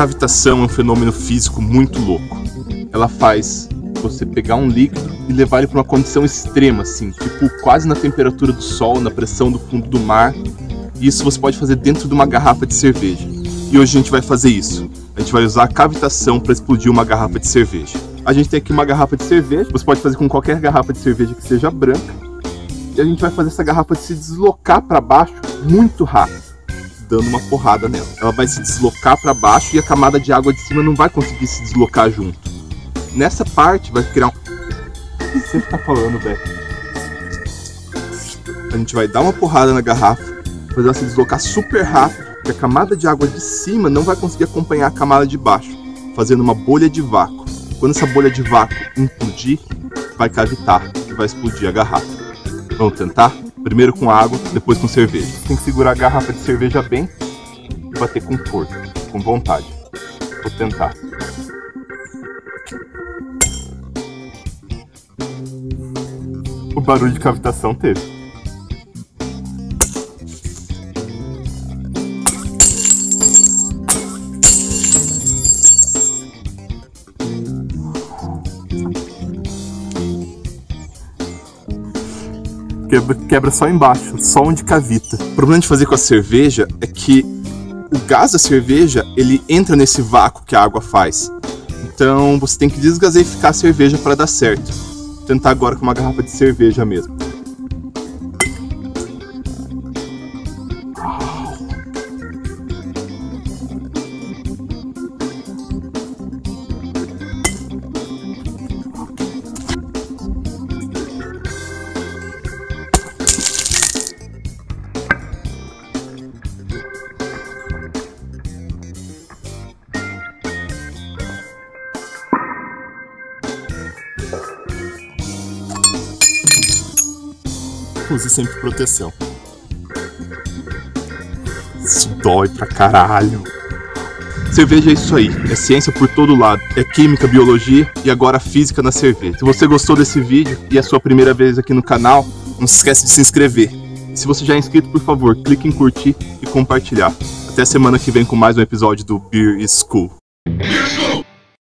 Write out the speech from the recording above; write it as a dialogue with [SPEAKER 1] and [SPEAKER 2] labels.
[SPEAKER 1] cavitação é um fenômeno físico muito louco. Ela faz você pegar um líquido e levar ele para uma condição extrema, assim, tipo quase na temperatura do sol, na pressão do fundo do mar. E isso você pode fazer dentro de uma garrafa de cerveja. E hoje a gente vai fazer isso. A gente vai usar a cavitação para explodir uma garrafa de cerveja. A gente tem aqui uma garrafa de cerveja. Você pode fazer com qualquer garrafa de cerveja que seja branca. E a gente vai fazer essa garrafa se deslocar para baixo muito rápido, dando uma porrada nela. Ela vai se deslocar para baixo e a camada de água de cima não vai conseguir se deslocar junto. Nessa parte vai criar um. O que você tá falando, Beck? A gente vai dar uma porrada na garrafa, fazer ela se deslocar super rápido, que a camada de água de cima não vai conseguir acompanhar a camada de baixo, fazendo uma bolha de vácuo. Quando essa bolha de vácuo implodir, vai cavitar e vai explodir a garrafa. Vamos tentar? Primeiro com água, depois com cerveja. Tem que segurar a garrafa de cerveja bem e bater com força, com vontade. Vou tentar. O barulho de cavitação teve. Quebra, quebra só embaixo, só onde cavita. O problema de fazer com a cerveja é que o gás da cerveja ele entra nesse vácuo que a água faz. Então você tem que desgaseificar a cerveja para dar certo. Vou tentar agora com uma garrafa de cerveja mesmo. Use sempre proteção. Isso dói pra caralho. Cerveja é isso aí, é ciência por todo lado, é química, biologia e agora física na cerveja. Se você gostou desse vídeo e é a sua primeira vez aqui no canal, não se esquece de se inscrever. Se você já é inscrito, por favor, clique em curtir e compartilhar. Até semana que vem com mais um episódio do Beer is Cool.